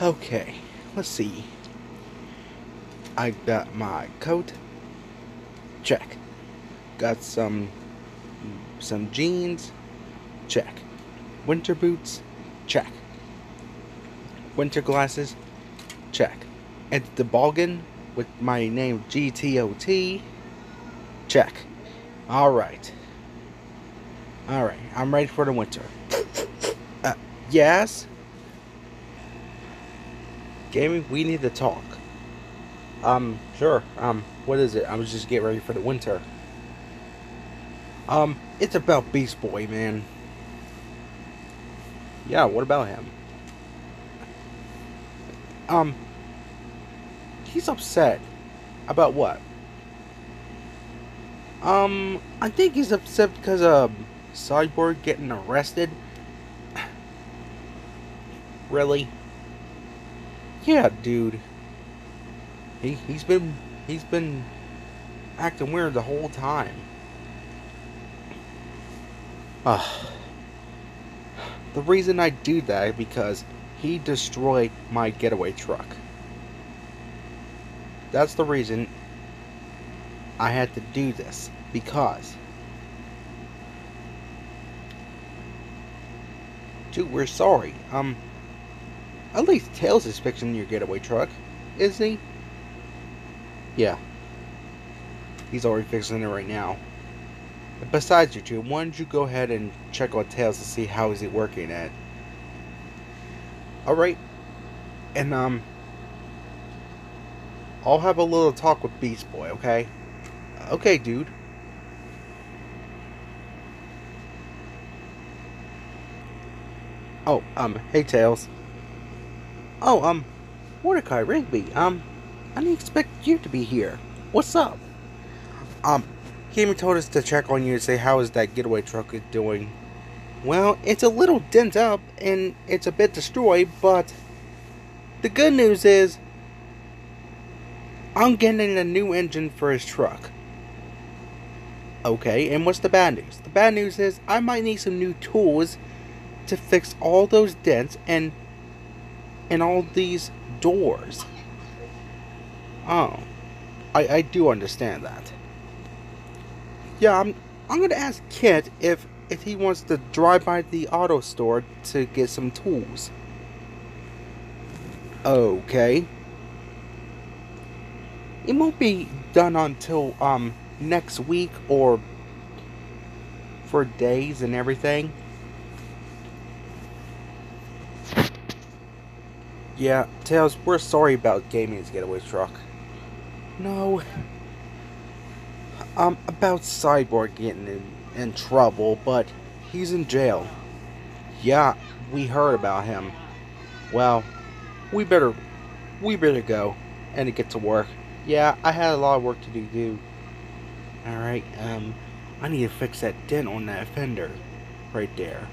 Okay, let's see. I got my coat. Check. Got some some jeans. Check. Winter boots. Check. Winter glasses. Check. And the toboggan with my name GTOT. Check. Alright. Alright, I'm ready for the winter. Uh, yes? Gaming, we need to talk. Um, sure. Um, what is it? I was just getting ready for the winter. Um, it's about Beast Boy, man. Yeah, what about him? Um, he's upset. About what? Um, I think he's upset because of Cyborg getting arrested. really? Yeah, dude. He he's been he's been acting weird the whole time. Uh, the reason I do that is because he destroyed my getaway truck. That's the reason I had to do this. Because. Dude, we're sorry. Um. At least Tails is fixing your getaway truck, isn't he? Yeah. He's already fixing it right now. Besides you two, why don't you go ahead and check on Tails to see how is he working at? Alright. And um I'll have a little talk with Beast Boy, okay? Okay, dude. Oh, um, hey Tails. Oh, um, Mordecai Rigby, um, I didn't expect you to be here. What's up? Um, Gaming told us to check on you and say how is that getaway truck doing. Well, it's a little dent up and it's a bit destroyed, but the good news is I'm getting a new engine for his truck. Okay, and what's the bad news? The bad news is I might need some new tools to fix all those dents and and all these doors. Oh, I, I do understand that. Yeah, I'm I'm gonna ask Kit if if he wants to drive by the auto store to get some tools. Okay. It won't be done until um next week or for days and everything. Yeah, Tails, we're sorry about Gaming's getaway truck. No. Um, about Cyborg getting in, in trouble, but he's in jail. Yeah, we heard about him. Well, we better, we better go and get to work. Yeah, I had a lot of work to do, too. Alright, um, I need to fix that dent on that fender right there.